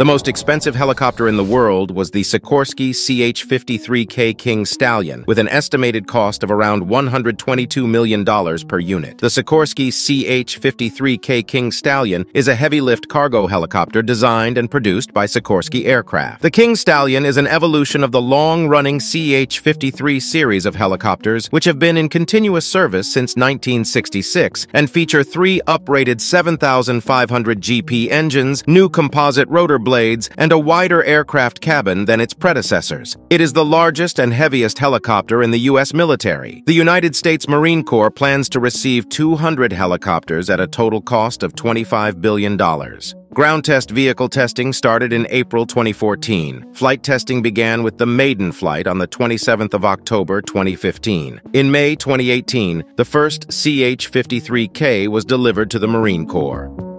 The most expensive helicopter in the world was the Sikorsky CH-53K King Stallion, with an estimated cost of around $122 million per unit. The Sikorsky CH-53K King Stallion is a heavy-lift cargo helicopter designed and produced by Sikorsky Aircraft. The King Stallion is an evolution of the long-running CH-53 series of helicopters, which have been in continuous service since 1966 and feature three uprated 7,500 hp engines, new composite rotor blades, and a wider aircraft cabin than its predecessors. It is the largest and heaviest helicopter in the U.S. military. The United States Marine Corps plans to receive 200 helicopters at a total cost of $25 billion. Ground test vehicle testing started in April 2014. Flight testing began with the maiden flight on the 27th of October 2015. In May 2018, the first CH-53K was delivered to the Marine Corps.